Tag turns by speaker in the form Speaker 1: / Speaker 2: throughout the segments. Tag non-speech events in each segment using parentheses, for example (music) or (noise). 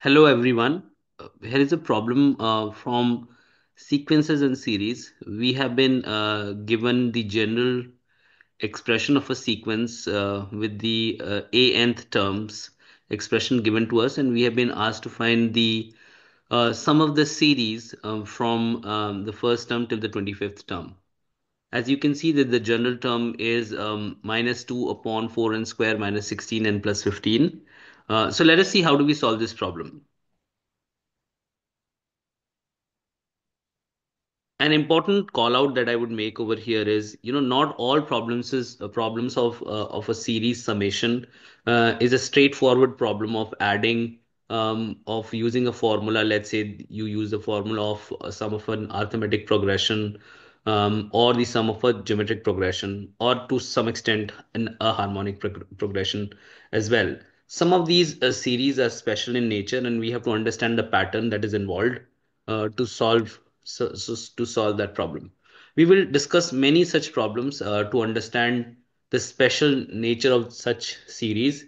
Speaker 1: Hello everyone. Uh, here is a problem uh, from sequences and series. We have been uh, given the general expression of a sequence uh, with the uh, a nth terms expression given to us, and we have been asked to find the uh, sum of the series uh, from um, the first term till the 25th term. As you can see that the general term is um, minus 2 upon 4 n square minus 16 n plus 15. Uh, so let us see how do we solve this problem. an important call out that I would make over here is, you know, not all problems is uh, problems of uh, of a series summation uh, is a straightforward problem of adding um, of using a formula. Let's say you use the formula of uh, sum of an arithmetic progression um, or the sum of a geometric progression, or to some extent an, a harmonic prog progression as well. Some of these uh, series are special in nature, and we have to understand the pattern that is involved uh, to solve so, so to solve that problem. We will discuss many such problems uh, to understand the special nature of such series,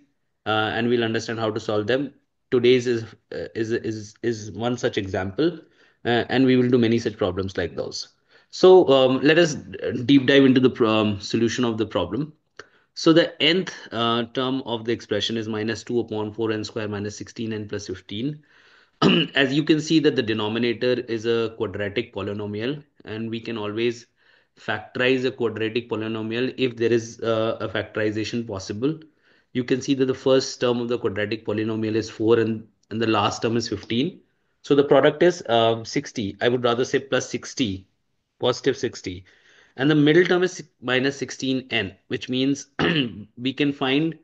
Speaker 1: uh, and we'll understand how to solve them. Today's is uh, is is is one such example, uh, and we will do many such problems like those. So um, let us deep dive into the um, solution of the problem. So the nth uh, term of the expression is minus 2 upon 4 n square minus 16 n plus 15 (clears throat) as you can see that the denominator is a quadratic polynomial and we can always factorize a quadratic polynomial if there is uh, a factorization possible. You can see that the first term of the quadratic polynomial is 4 and, and the last term is 15. So the product is um, 60. I would rather say plus 60, positive 60. And the middle term is minus 16n, which means (clears throat) we can find,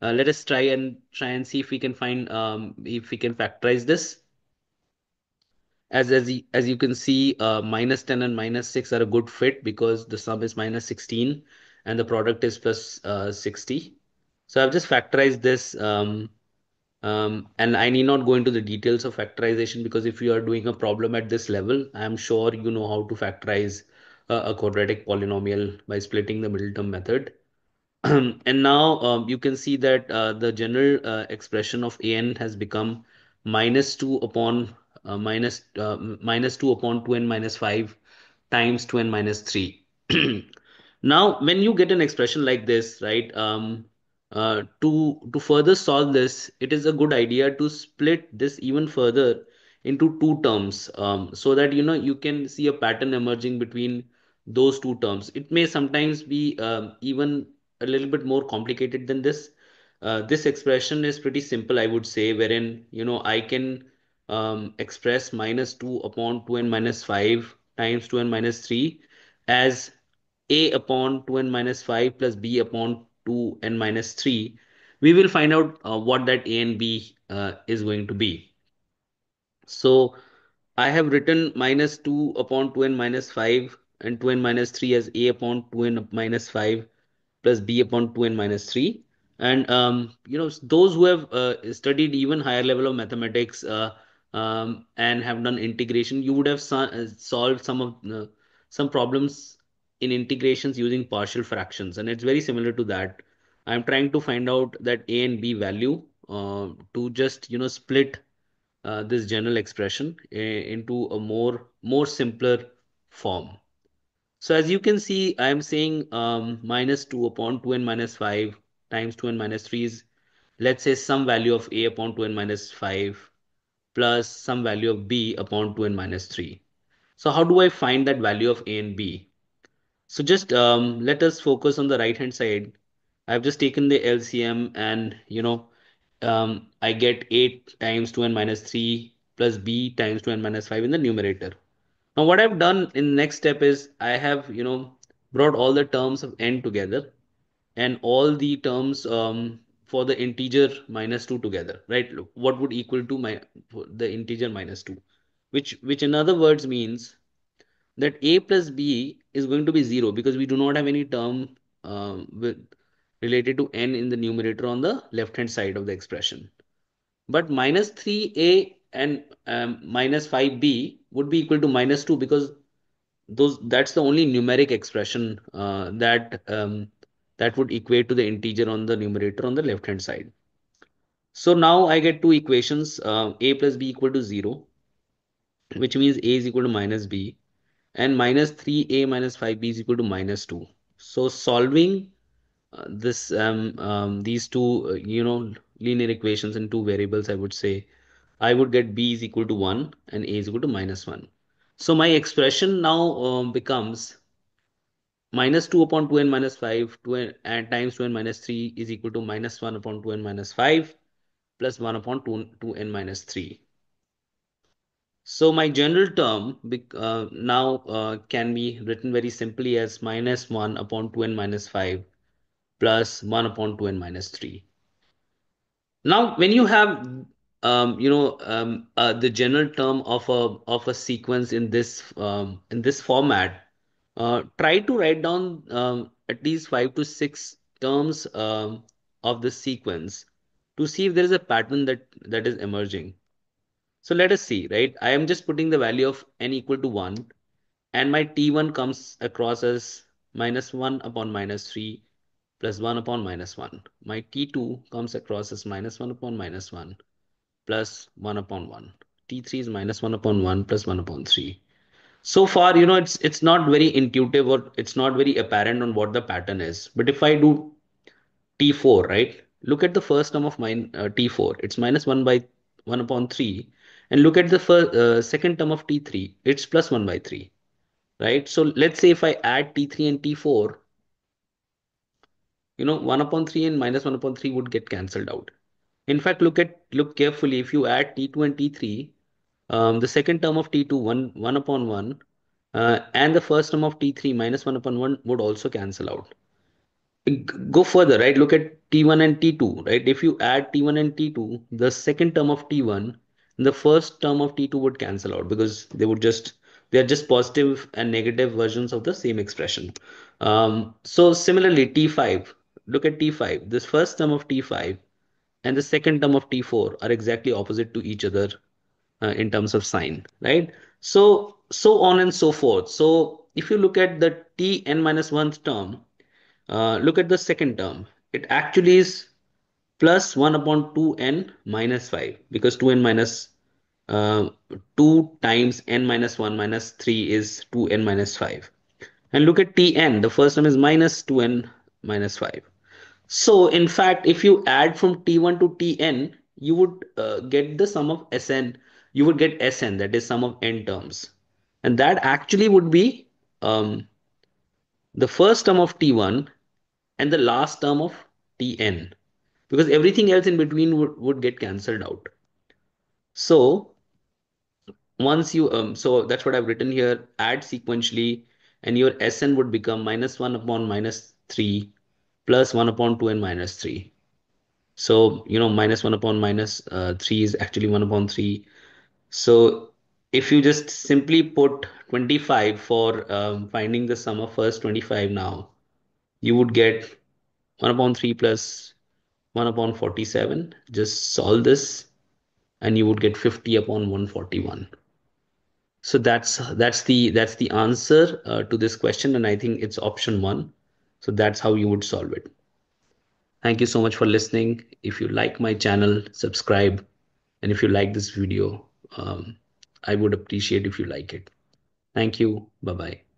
Speaker 1: uh, let us try and try and see if we can find, um, if we can factorize this. As as you, as you can see uh, minus 10 and minus 6 are a good fit because the sum is minus 16 and the product is plus, uh, 60 so I've just factorized this um, um, and I need not go into the details of factorization because if you are doing a problem at this level I'm sure you know how to factorize a, quadratic polynomial by splitting the middle term method (clears throat) and now um, you can see that uh, the general uh, expression of an has become minus 2 upon uh, minus, uh, minus 2 upon 2n minus 5 times 2n minus 3. (clears throat) Now, when you get an expression like this, right, um, uh, to to further solve this, it is a good idea to split this even further into two terms, um, so that you know you can see a pattern emerging between those two terms. It may sometimes be um, even a little bit more complicated than this. Uh, this expression is pretty simple, I would say, wherein you know I can um, express minus 2 upon 2n minus 5 times 2n minus 3 as a upon 2n minus 5 plus b upon 2n minus 3, we will find out uh, what that a and b uh, is going to be. So I have written minus 2 upon 2n minus 5 and 2n minus 3 as a upon 2n minus 5 plus b upon 2n minus 3. And um, you know those who have uh, studied even higher level of mathematics uh, um, and have done integration, you would have so uh, solved some of uh, some problems in integrations using partial fractions, and it's very similar to that. I'm trying to find out that a and b value uh, to just you know split uh, this general expression into a more more simpler form. So as you can see, I am saying um, minus 2 upon 2n minus 5 times 2n minus 3 is, let's say, some value of a upon 2n minus 5 plus some value of b upon 2n minus 3. So how do I find that value of a and b? So just um, let us focus on the right hand side. I've just taken the LCM and you know um, I get 8 times 2n minus 3 plus b times 2n minus 5 in the numerator. Now what I've done in the next step is I have you know brought all the terms of n together and all the terms um, for the integer minus 2 together, right? Look, what would equal to my the integer minus 2, which which in other words means that a plus b is going to be 0 because we do not have any term um, with related to n in the numerator on the left hand side of the expression. But minus 3a and um, minus 5b would be equal to minus 2 because those that's the only numeric expression uh, that um, that would equate to the integer on the numerator on the left hand side. So now I get two equations, uh, a plus b equal to 0, which means a is equal to minus b, and minus 3a minus 5b is equal to minus 2. So solving uh, this um, um, these two uh, you know linear equations in two variables, I would say I would get b is equal to 1 and a is equal to minus 1. So my expression now um, becomes minus 2 upon 2n minus 5 2n, and times 2n minus 3 is equal to minus 1 upon 2n minus 5 plus 1 upon 2, 2n minus 3. So my general term uh, now uh, can be written very simply as minus 1 upon 2n minus 5 plus 1 upon 2n minus 3. Now, when you have um, you know um, uh, the general term of a of a sequence in this um, in this format, uh, try to write down um, at least five to six terms um, of the sequence to see if there is a pattern that that is emerging. So let us see, right? I am just putting the value of n equal to 1 and my t1 comes across as minus 1 upon minus 3 plus 1 upon minus 1. My t2 comes across as minus 1 upon minus 1 plus 1 upon 1. t3 is minus 1 upon 1 plus 1 upon 3. So far, you know, it's it's not very intuitive or it's not very apparent on what the pattern is. But if I do t4, right? Look at the first term of mine, uh, t4. It's minus 1 by 1 upon 3. And look at the first, uh, second term of t3. It's plus 1 by 3, right? So let's say if I add t3 and t4, you know, 1 upon 3 and minus 1 upon 3 would get cancelled out. In fact, look at look carefully. If you add t2 and t3, um, the second term of t2, 1, 1 upon 1, uh, and the first term of t3 minus 1 upon 1 would also cancel out go further, right? Look at T1 and T2, right? If you add T1 and T2, the second term of T1, the first term of T2 would cancel out because they would just they are just positive and negative versions of the same expression. Um, so similarly, T5, look at T5. This first term of T5 and the second term of T4 are exactly opposite to each other uh, in terms of sign, right? So so on and so forth. So if you look at the Tn minus 1th term, uh, look at the second term. It actually is plus 1 upon 2n minus 5 because 2n minus uh, 2 times n minus 1 minus 3 is 2n minus 5. And look at tn. The first term is minus 2n minus 5. So in fact, if you add from t1 to tn, you would uh, get the sum of sn. You would get sn, that is sum of n terms. And that actually would be um, the first term of t1 and the last term of Tn because everything else in between would, would get cancelled out. So once you, um, so that's what I've written here, add sequentially and your Sn would become minus 1 upon minus 3 plus 1 upon 2 and minus 3. So, you know, minus 1 upon minus, uh, 3 is actually 1 upon 3. So if you just simply put 25 for um, finding the sum of first 25 now, you would get 1 upon 3 plus 1 upon 47. Just solve this and you would get 50 upon 141. So that's that's the that's the answer uh, to this question and I think it's option 1. So that's how you would solve it. Thank you so much for listening. If you like my channel, subscribe. And if you like this video, um, I would appreciate if you like it. Thank you. Bye-bye.